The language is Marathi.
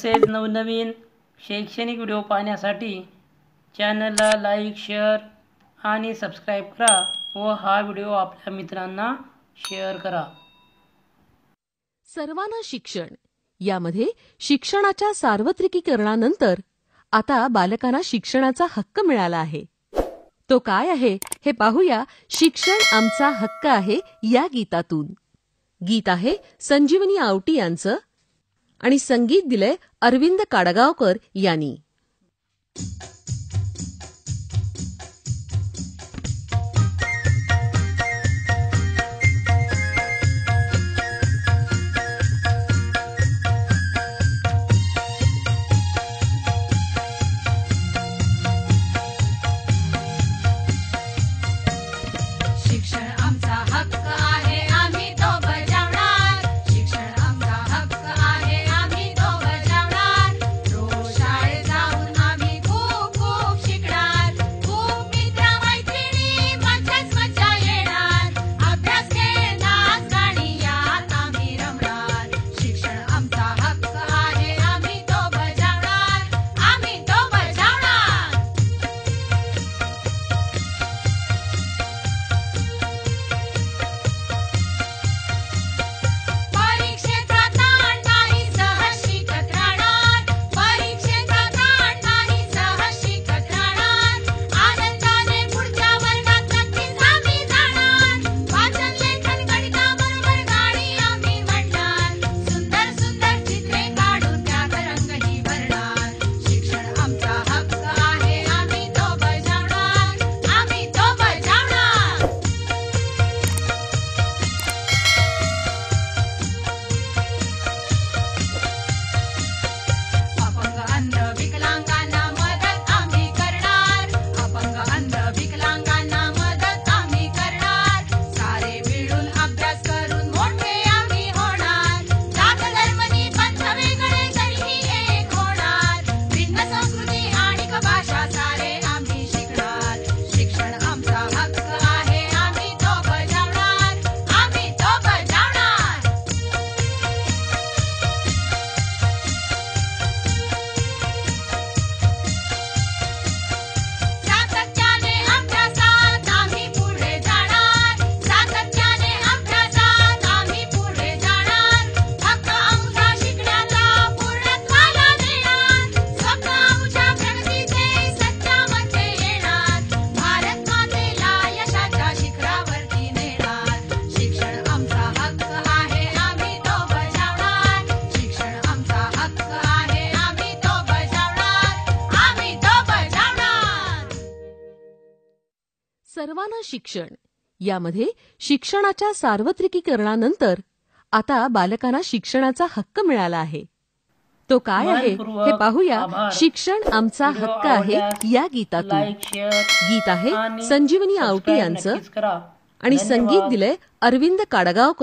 तसेच नवनवीन शैक्षणिक व्हिडिओ पाहण्यासाठी चॅनलला लाईक शेअर आणि सबस्क्राईब करा व हा व्हिडिओ आपल्या मित्रांना शेअर करा. सर्वांना शिक्षण. यामध्ये शिक्षणाच्या सार्वत्रिकीकरणानंतर आता बालकांना शिक्षणाचा हक्क मिळाला आहे. तो काय आहे हे पाहूया. शिक्षण आमचा हक्क आहे या गीतातून. गीत आहे संजीवनी आवटी यांचं आणि संगीत दिले अरविंद काडगावकर यांनी. सर्वांना शिक्षण. यामध्ये शिक्षणाच्या सार्वत्रिकीकरणानंतर आता बालकांना शिक्षणाचा हक्क मिळाला आहे. तो काय आहे हे पाहूया. शिक्षण आमचा हक्क आहे या गीतातून. गीत आहे संजीवनी आवटी यांचं. आणि संगीत दिलंय अरविंद काडगावकर.